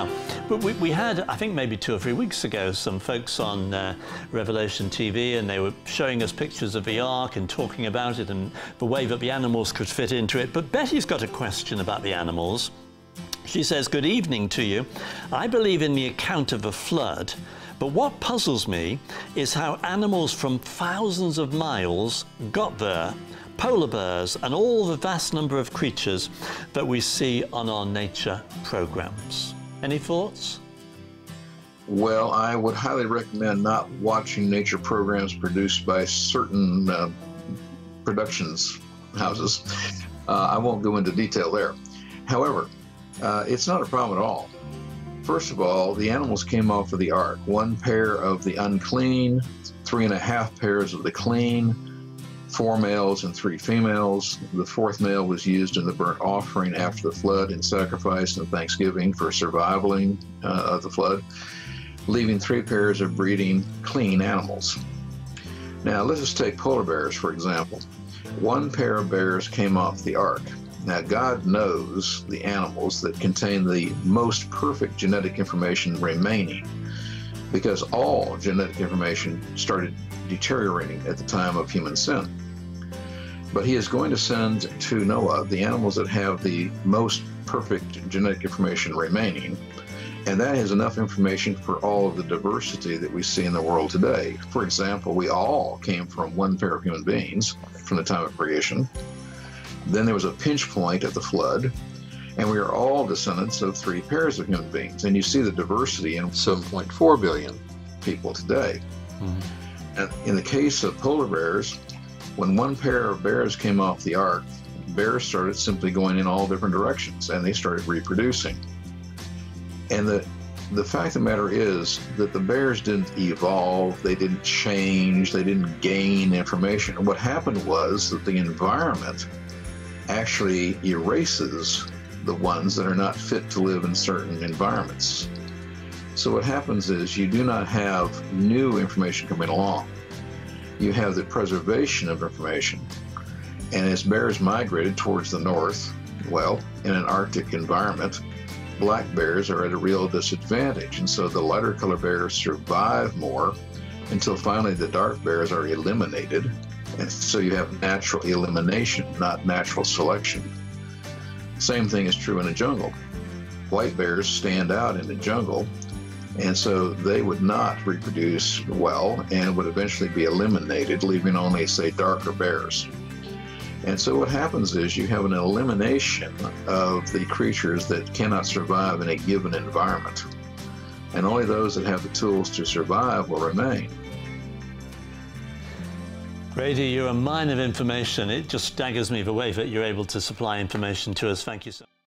Now, but we, we had, I think maybe two or three weeks ago, some folks on uh, Revelation TV and they were showing us pictures of the ark and talking about it and the way that the animals could fit into it. But Betty's got a question about the animals. She says, Good evening to you. I believe in the account of a flood, but what puzzles me is how animals from thousands of miles got there polar bears, and all the vast number of creatures that we see on our nature programs. Any thoughts? Well, I would highly recommend not watching nature programs produced by certain uh, productions houses. Uh, I won't go into detail there. However, uh, it's not a problem at all. First of all, the animals came off of the ark one pair of the unclean, three and a half pairs of the clean, four males and three females. The fourth male was used in the burnt offering after the flood in sacrifice and thanksgiving for surviving uh, of the flood, leaving three pairs of breeding clean animals. Now, let us take polar bears, for example. One pair of bears came off the ark. Now, God knows the animals that contain the most perfect genetic information remaining because all genetic information started deteriorating at the time of human sin. But he is going to send to Noah the animals that have the most perfect genetic information remaining. And that has enough information for all of the diversity that we see in the world today. For example, we all came from one pair of human beings from the time of creation. Then there was a pinch point at the flood, and we are all descendants of three pairs of human beings. And you see the diversity in 7.4 billion people today. Mm-hmm. And in the case of polar bears, when one pair of bears came off the ark, bears started simply going in all different directions and they started reproducing. And the the fact of the matter is that the bears didn't evolve, they didn't change, they didn't gain information. What happened was that the environment actually erases the ones that are not fit to live in certain environments. So what happens is you do not have new information coming along you have the preservation of information. And as bears migrated towards the north, well, in an Arctic environment, black bears are at a real disadvantage. And so the lighter color bears survive more until finally the dark bears are eliminated. And so you have natural elimination, not natural selection. Same thing is true in a jungle. White bears stand out in the jungle and so they would not reproduce well and would eventually be eliminated, leaving only, say, darker bears. And so what happens is you have an elimination of the creatures that cannot survive in a given environment. And only those that have the tools to survive will remain. Grady, you're a mine of information. It just staggers me the way that you're able to supply information to us. Thank you so much.